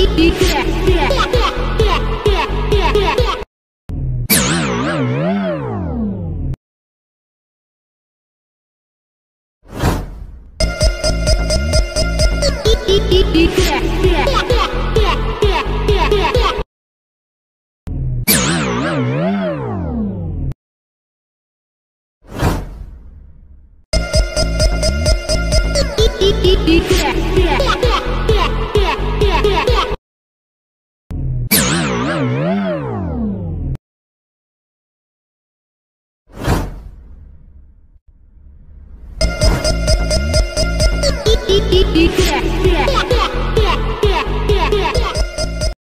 Eat, eat, eat, eat, Crack.